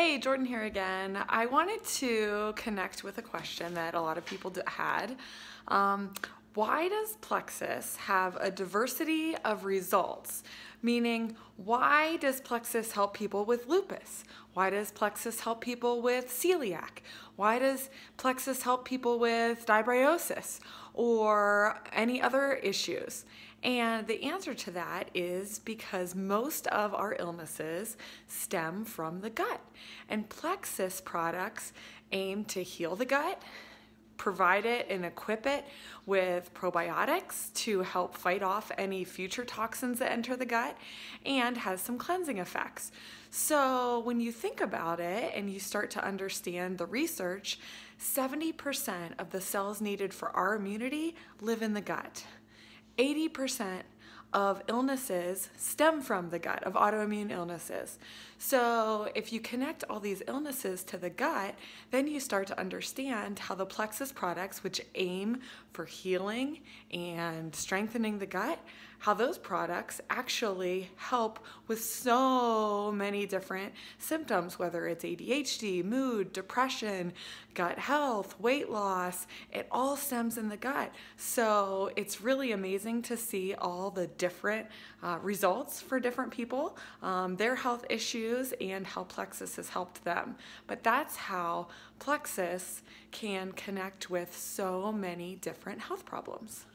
Hey, Jordyn here again. I wanted to connect with a question that a lot of people had. Um, why does Plexus have a diversity of results? Meaning, why does Plexus help people with lupus? Why does Plexus help people with celiac? Why does Plexus help people with dysbiosis or any other issues? And the answer to that is because most of our illnesses stem from the gut. And Plexus products aim to heal the gut, provide it and equip it with probiotics to help fight off any future toxins that enter the gut and has some cleansing effects. So when you think about it and you start to understand the research, 70% of the cells needed for our immunity live in the gut. 80% of illnesses stem from the gut, of autoimmune illnesses. So if you connect all these illnesses to the gut, then you start to understand how the Plexus products, which aim for healing and strengthening the gut, how those products actually help with so many different symptoms, whether it's ADHD, mood, depression, gut health, weight loss, it all stems in the gut. So it's really amazing to see all the different uh, results for different people, um, their health issues, and how Plexus has helped them. But that's how Plexus can connect with so many different health problems.